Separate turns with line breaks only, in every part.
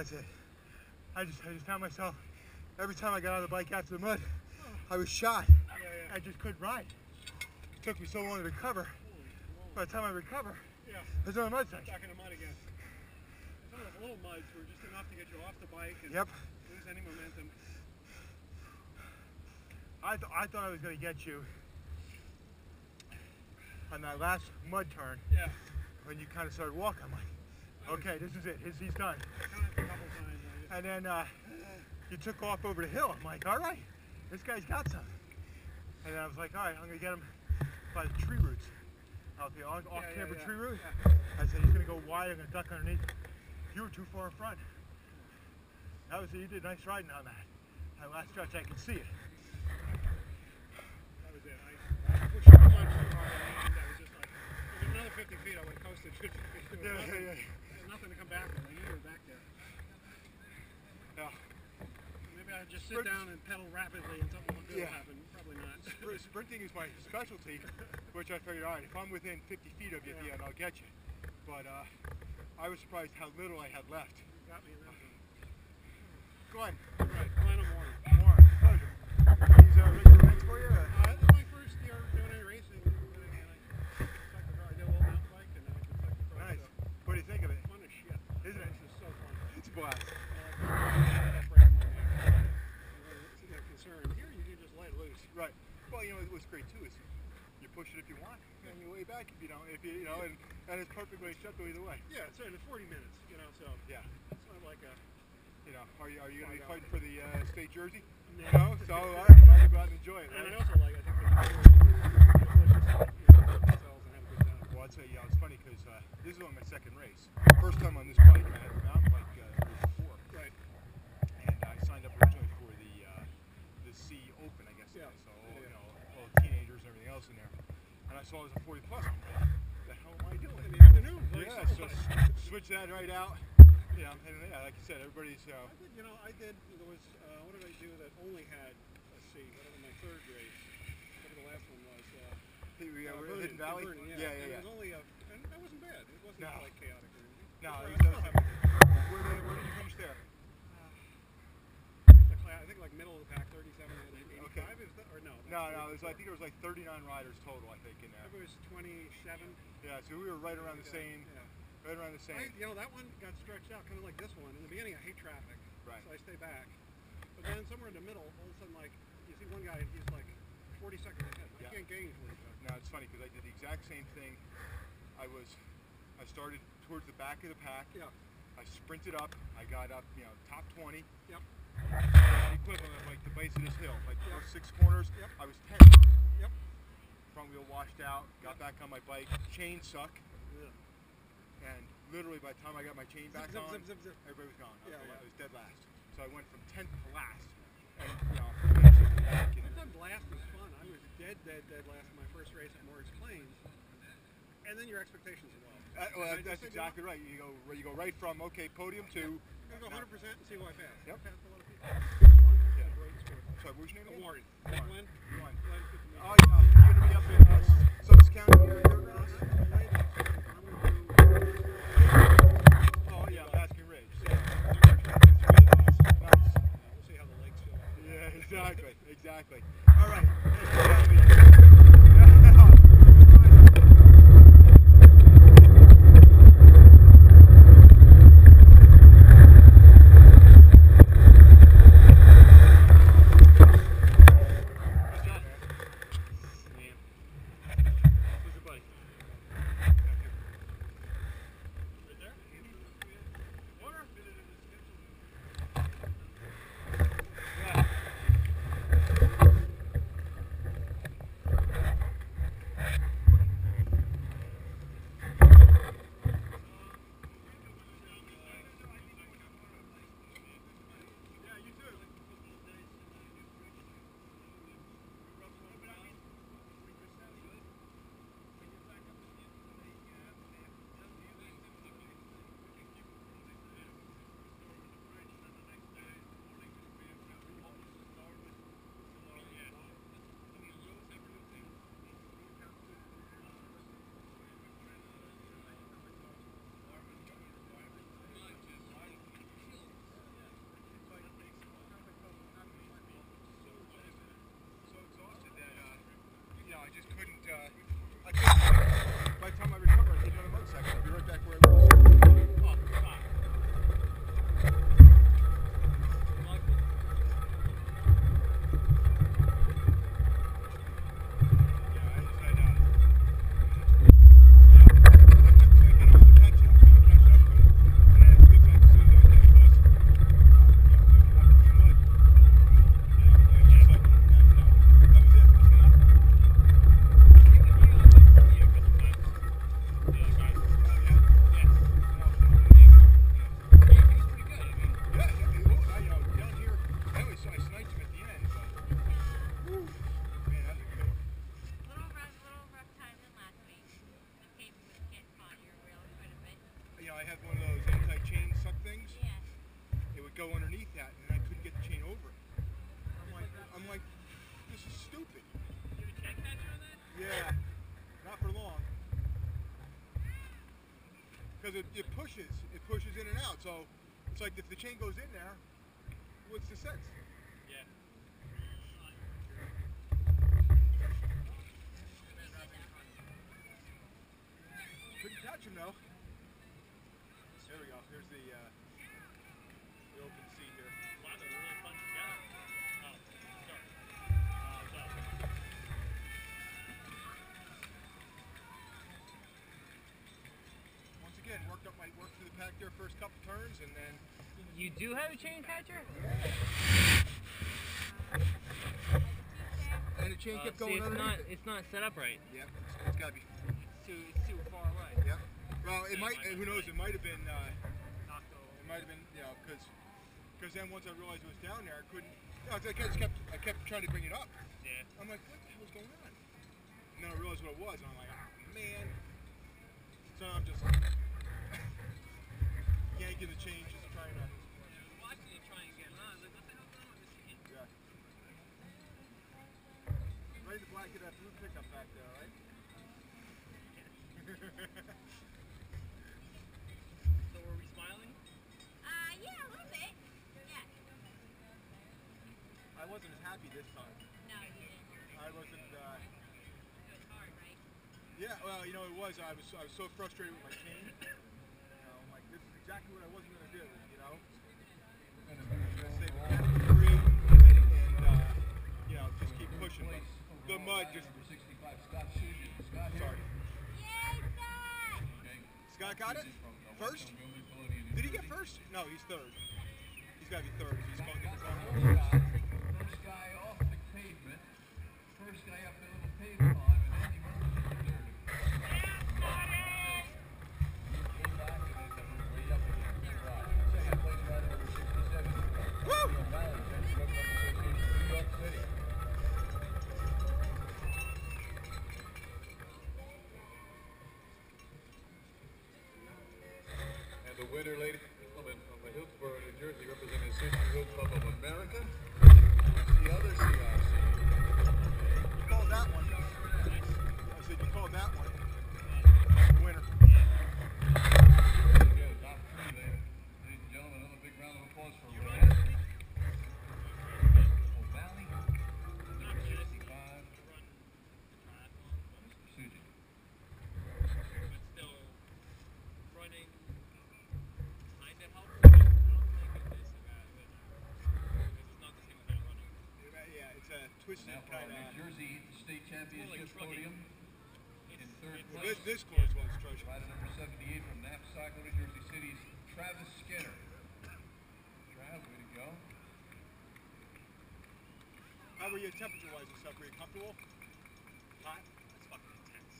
That's it. I just I just found myself every time I got on the bike after the mud, I was shot.
Yeah, yeah.
I just couldn't ride. It took me so long to recover. By the time I recover,
Yeah.
there's another mud section.
Back in the mud again. Some of those little muds were just enough to get you off the bike and
Yep.
lose any momentum.
I, th- I thought I was going to get you on that last mud turn
Yeah.
when you kind of started walking. I'm like, okay, this is it. He's, he's done.
Done it a couple times. I
And then uh, you took off over the hill. I'm like, all right, this guy's got something. And I was like, all right, I'm going to get him by the tree roots. Out the off,
Yeah, yeah,
camber
yeah.
tree root.
Yeah.
I said, he's going to go wide. I'm going to duck underneath. You were too far in front. That was You did nice riding on that. That last stretch, I could see it.
That was it. I pushed the mud so hard at the end. I was just like, if it was another 50 feet, I would have coasted 50 feet. There was
Yeah,
nothing,
yeah, yeah.
there was nothing to come back with. I knew you were back there.
Yeah.
Maybe I'd just sit
Sprint-
down and pedal rapidly and something will good
Yeah.
will happen. Probably not.
Spr- Sprinting is my specialty, which I figured, all right, if I'm within 50 feet of you at the end, I'll get you. But uh, I was surprised how little I had left.
Got me that one.
Glenn,
All right, Glenn Warren.
Warren, pleasure. These uh, for you?
Uh, this is my first year doing any racing. I, did a little mountain bike and I.
Nice. What do you think of it?
fun as shit.
Isn't it?
Is so fun.
It's a blast.
I like that brand new neck. It's a concern. Here you can just let loose.
Right. Well, you know, what's great too is you push it if you want, and you lay back if you don't. If you, you know, and, and it's perfectly acceptable either way.
Yeah, it's right. It's 40 minutes, you know, so
Yeah.
it's not like a.
You know, are you are you going to be fighting for the uh, state jersey? You know, so all right, time to go out and enjoy it.
And I also like, I think that you themselves and have a good time.
Well, I'd say, yeah, it's funny because uh, this is only my second race. First time on this bike, I had a mountain bike uh, the year before,
Right.
and I signed up originally for the uh, the C Open, I guess. it
Yeah.
is. So
Yeah,
you
yeah.
know, all the teenagers and everything else in there, and I was a 40 plus. What the hell am I doing?
In the afternoon. like
Yeah, so
so
switch that right out. Know, and yeah, like you said, everybody's. Uh,
I did, you know, I did, there was, uh, what did I do that only had, let's see, whatever my third race, whatever the last one was, uh,
uh,
uh, Vernon,
Hidden Valley.
Vernon, yeah.
yeah,
And
yeah.
It was only a, and that wasn't bad. It wasn't
No.
like chaotic or anything.
No,
It
it
was
does
all
have.
right.
Where did, where did you finish there?
The cla- I think like middle of the pack, 37 and 85
Okay.
is that, or no?
No, no, it was, I think there was like 39 riders total, I think, in there.
It was 27.
Yeah, so we were right around the same,
Yeah.
right around the
I,
same.
you know, that one got stretched out kind of like this one. In the beginning, I hate traffic,
Right.
so I stay back. But then somewhere in the middle, all of a sudden, like you see one guy, and he's like 40 seconds ahead. I
Yeah.
can't gain 40 seconds.
Now it's funny because I did the exact same thing. I was, I started towards the back of the pack.
Yeah.
I sprinted up. I got up, you know, top 20.
Yep.
Equivalent of like the base of this hill, like
Yep.
first six corners.
Yep.
I was 10.
Yep.
Front wheel washed out. Got back on my bike. Chain suck.
Yeah.
And literally by the time I got my chain back
zip,
on,
zip, zip, zip.
everybody was gone. I was,
Yeah,
the
yeah.
I was dead last. So I went from 10th to last. And, you know, back, you know.
Last is fun. I was dead, dead, dead last in my first race at Morris Plains, and then your expectations are low.
Uh, well, that's
just said, you know,
exactly right. You go, you go right from okay, podium to.
I'm gonna go 100 percent and see who I pass.
Yep.
I passed a lot of people. It's fun. It's
Yeah.
a great sport.
Sorry, what was your name?
Warren.
Warren.
Glenn.
Warren.
Glenn, good to meet you.
Oh, yeah, you're gonna be up in uh, Sussex County area. You're gonna-
I'm gonna do-
Oh yeah, Basking Ridge. So,
Nice.
nice.
We'll see how the legs feel.
Yeah, exactly, exactly. All right. Because it, it pushes, it pushes in and out. So it's like if the chain goes in there, what's the sense? Work through the pack there first couple turns, and then
you do have a chain catcher?
and the chain
Uh,
kept
see,
going
it's
underneath
not,
it.
it's not set up right.
Yep, it's, it's gotta be.
It's too, it's too far away.
Yep. Well, it might. Who knows? It might have been. Uh, It might have been, you know, because because then once I realized it was down there, I couldn't. You know, I just kept I kept trying to bring it up.
Yeah.
I'm like, what the hell's going on? And then I realized what it was, and I'm like, oh man. So I'm just yanking
this
time.
No, you didn't.
I wasn't. Uh,
It was hard, right?
Yeah, well, you know, it was. I was, I was so frustrated with my chain. You know, I'm like, this is exactly what I wasn't going to do, you know? I'm going to stay mechanically and, and uh, you know, just keep pushing. But the mud just. Sorry.
Scott
got it? First? Did he get first? No, he's third. He's got to be third. He's going to get the
winner, ladies and gentlemen, from Hillsborough, New Jersey, representing the City Hill Club of America. The other CRC.
Called that one. Oh, I said, you called that one. Winner.
There you go, top three there. Ladies and gentlemen, another big round of applause for Renee. O'Malley, number 65, Mr. Suji.
But still, running kind of helps. but I don't think of this about it. Because it's not the same kind of running.
Yeah, it's a twisted
Now for our
kind
New. Jersey State Championship podium. In third place,
this, this course was treasure.
rider number 78 from Knapsack, New Jersey City's Travis Skinner. Trav, way to go.
How were you temperature wise and stuff? Were you comfortable? Hot?
It's fucking intense.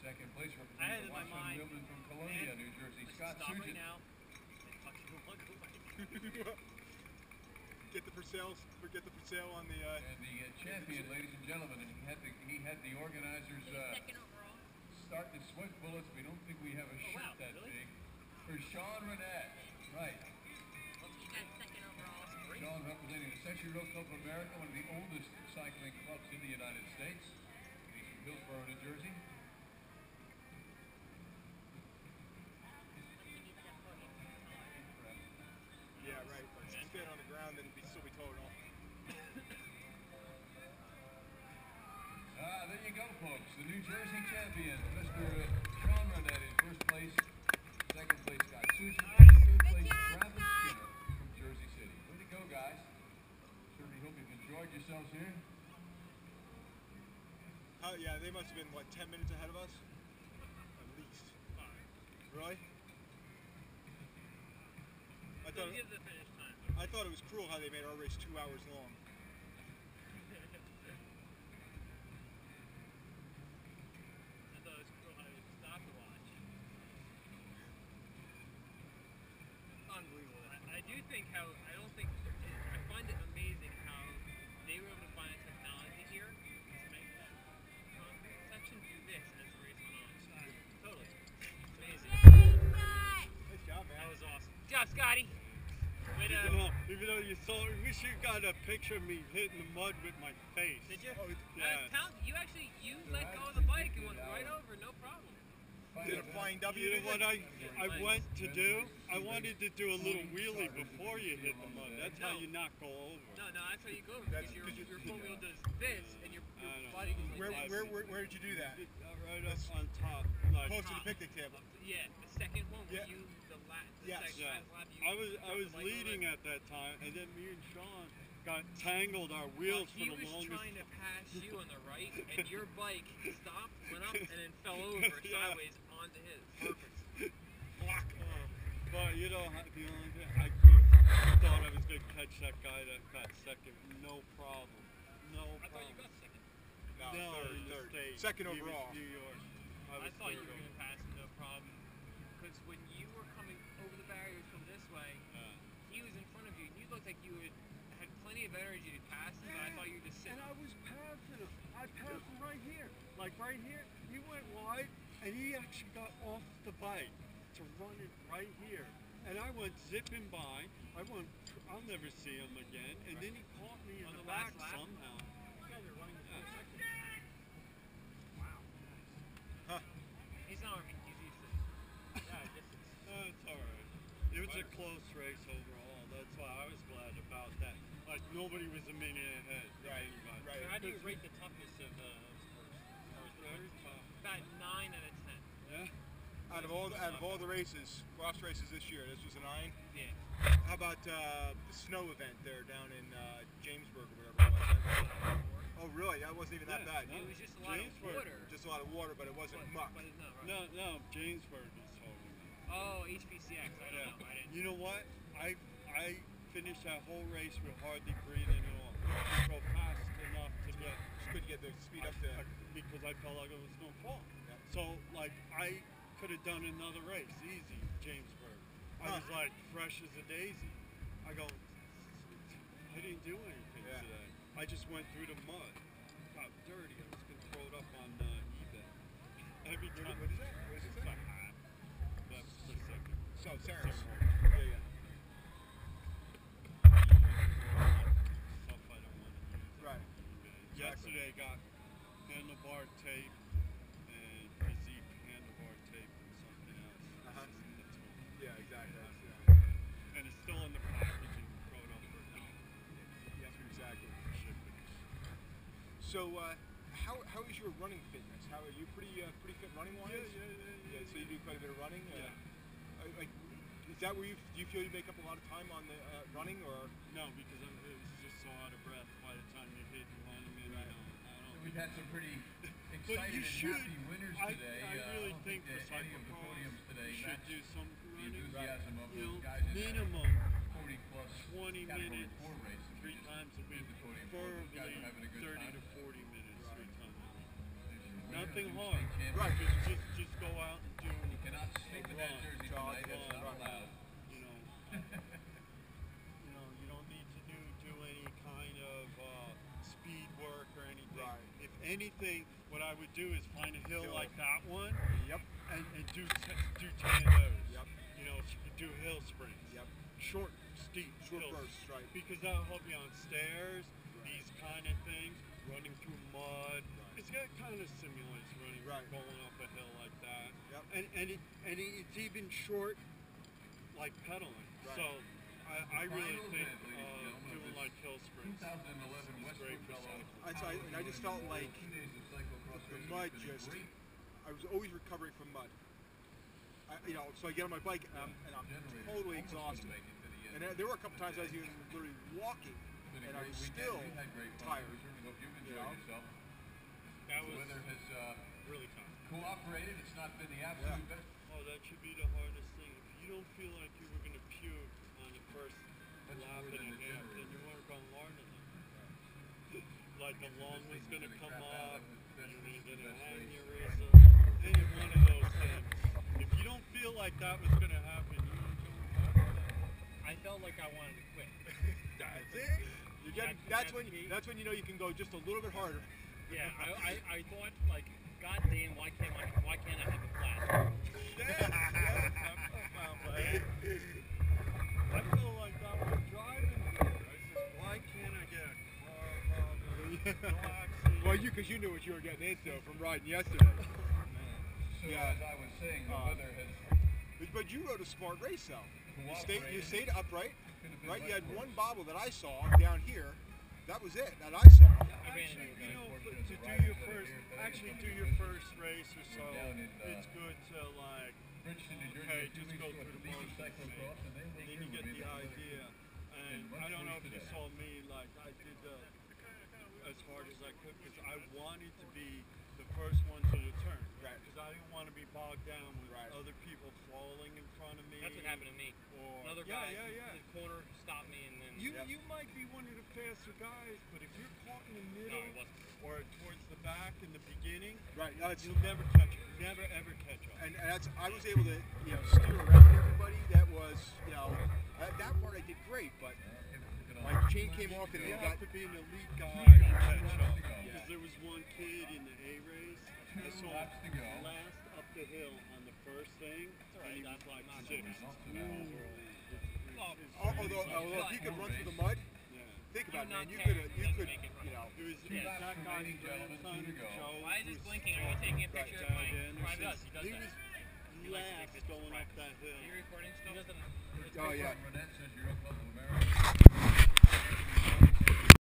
Second place
I had in my
Washington
mind,
Wheelman from Columbia,
man,
New Jersey, Scott
stop
Sujan.
right now and fucking walk away.
get the for sales, get the for sale on the. Uh,
And the uh, champion, ladies and gentlemen, and he had the he had the organizers uh,
Second overall.
start the sweat bullets. We don't think we have a shirt
wow,
that
really?
big. For Sean Renette, right?
He got second overall.
Sean representing the Century Road Club of America, one of the oldest cycling clubs in the United States. He's from Hillsborough, New Jersey. Jersey champion, Mr. Sean Renette in first place. Second place, Scott Susan. Third place, Travis Skinner from Jersey City. Way to go, guys. Certainly hope you've enjoyed yourselves here.
How, yeah, they must have been what 10 minutes ahead of us, at least. Really? I thought
Give the finish time.
I thought it was cruel how they made our race two hours long.
Uh, even though you
saw, at
least
you got a picture of me hitting the mud with my face.
Did you?
Oh,
yeah.
Uh, you actually, you let go of the bike and went right over, no problem.
Did a flying W?
You know what I, I went to do? I wanted to do a little wheelie before you hit the mud. That's how you not go over.
No, no, that's how you go
That's
because your, your four wheel does this and your, your body goes
Where,
this.
where, where, where did you do that?
Right up on top. Like,
Close to the picnic table.
Yeah, the second one
Yeah.
you, the last, the
Yes.
second
Yeah.
lap, you
I was I was leading at that time, and then me and Sean got tangled our wheels
he
for the longest.
He was trying to pass you on the right, and your bike stopped, went up, and then fell over
Yeah.
sideways onto his. Perfect.
Block. Uh, but you know, the only thing I could thought I was gonna catch that guy that got second, no problem, no
I thought you
problem.
got second.
No,
No,
third,
in the
third.
state.
Second
He was
overall.
New York. I,
I
was
thought you
third
were going to pass him, no problem. Because when you were coming over the barriers from this way,
over.
he was in front of you, and you looked like you had, had plenty of energy to pass him, but I thought you were just sitting.
And I was passing him. I passed him right here. Like right here. He went wide and he actually got off the bike to run it right here. And I went zipping by. I went, I'll never see him again. And then he caught me in
On
the,
the
back somehow.
You guys are running the
Yeah.
full section. Wow.
Huh.
He's not running. He's used to it. Yeah, distance.
Uh, it's alright. It was a close race overall. That's why I was glad about that. Like nobody was a minute ahead. of
Right,
anybody.
right.
So how do you rate the toughness of uh, Spurs?
Very tough.
About nine out of ten.
Yeah.
Out of all the, out of all the races, cross races this year, this was a nine.
Yeah.
How about uh, the snow event there down in uh, Jamesburg or whatever it was? Oh, really? That wasn't even that
Yeah,
bad.
no.
It was just a lot
Jamesburg.
of water.
Just a lot of water, but it wasn't
but,
muck.
but it's not right.
No, no, Jamesburg is talking about.
Oh, HPCX. I don't
Yeah.
know. I didn't.
You know what? I I finished that whole race with hardly breathing at all. I drove fast enough to get
Just couldn't get the speed up
I-
to.
I- because I felt like I was gonna fall.
Yeah.
So like I could have done another race easy, Jamesburg. I was like fresh as a daisy. I go. I didn't do anything
Yeah.
today. I just went through the mud. Got dirty. I was gonna throw it up on uh, eBay. Every time.
what is that? What is it
It's a hat. That's the second.
So, Sarah's. So, uh, how, how is your running fitness? How are you pretty uh, pretty fit running wise?
Yeah, yeah, yeah, yeah.
Yeah, so you do quite a bit of running. Uh,
Yeah.
uh, like, is that where you do you feel you make up a lot of time on the uh, running, or
No, because I'm it just so out of breath by the time you hit one minute.
Right.
I don't.
We've had some pretty
But
excited and
should.
happy winners
I,
today.
I
Uh,
really
don't
think for
that any of the
cyclocross,
podiums today
you should
match
do some
the
running.
enthusiasm of
You
those
know,
guys in that
minimum
40 plus
20
category
minutes,
four race. that we
three times a week,
did the podium for. Those guys
preferably
are having a good
30
time.
to Nothing hard.
Right.
Just, just, just go out and do.
You cannot sleep in that jersey tonight.
Run,
not allowed.
You know, you know, you don't need to do do any kind of uh, speed work or anything.
Right.
If anything, what I would do is find a hill
Hill.
like that one
Yep.
and, and do do ten of those.
Yep.
You know, do hill sprints.
Yep.
Short, steep
Short
hills.
bursts, right.
Because that'll help you on stairs,
Right.
these kind of things, running through mud.
Right.
It's got kind of running,
Right.
going up a hill like that.
Yep.
And and it, and it's even short, like pedaling.
Right.
So I, I really think
event,
uh, doing
this
like hill sprints
2011
is great for
Fellow.
cycling.
I, I, just felt like
Two days of cyclocross
the mud
has been a
just.
great
I was always recovering from mud. I, you know, so I get on my bike and I'm, and I'm totally exhausted.
make it to the end.
And there- there were a couple times I was even literally walking,
It's been a
and I
great
was still
We've great fun.
tired.
We certainly hope you've enjoyed
know?
yourself.
That
The
was
weather has uh,
really tough.
cooperated. It's not been the absolute
Yeah.
best.
Oh, that should be the hardest thing. If you don't feel like you were gonna puke on the first
That's
lap and a
the
half,
generator.
then you weren't gonna learn anything. like the lung
This
was
thing's
gonna
gonna
come
crap
up, you're gonna
the
get
best
an
race.
aneurysm, any one of those things. If you don't feel like that was gonna happen, you don't.
I felt like I wanted to quit.
That's it. You get,
That-
that's
that's
when that's when you know you can go just a little bit harder.
Yeah, I, I, I thought like, God damn, why can't I, why can't I have a
flat? Well, you, because you
knew what you were getting into from riding yesterday.
So
yeah.
as I was saying, the
uh,
weather has...
But you rode a smart race, though. You stayed, you stayed upright, right? You had one bobble that I saw down here, that was it. That I saw.
I ran
Actually, you know, to do your first, actually do your first race or so,
down in,
it's good to like,
Bridgeton,
okay, just go through
the
the
Beacon
motions,
and they
and
were
then you get the idea. And I don't know if you saw me, like I did the, as hard as I could, because I wanted to be the first one to the turn.
Right.
Because I didn't want to be bogged down with
Right.
other people falling in front of me.
That's what happened to me.
Or
Another
yeah,
guy
yeah,
in
yeah.
the corner me and then
You might be one of the faster guys, but if you're caught in the middle
it wasn't.
or towards the back in the beginning,
Right. That's,
you'll never catch up. Never ever catch up.
and, and that's I was able to you know steer around everybody. That was you know that, that part I did great, but my chain came off and
You
it got
to be an elite guy to catch up. Because there was one kid in the A race. I
Two
saw
to go.
last up the hill on the first thing, and he was like six.
no
Not
although, although if he could run through the mud,
Yeah.
think about it, man. You could, you
doesn't
could, you know.
It was yeah,
laps
that guy's
remaining, gentlemen,
grandson,
two to go.
Joe,
Why is this blinking? Are you taking a
got
picture of my
dialed in.
private?
He
He does
He
that.
was
He likes to
last
take pictures
going up that hill.
Are you recording still? He doesn't.
Oh yeah.
Burnett says you're a club America.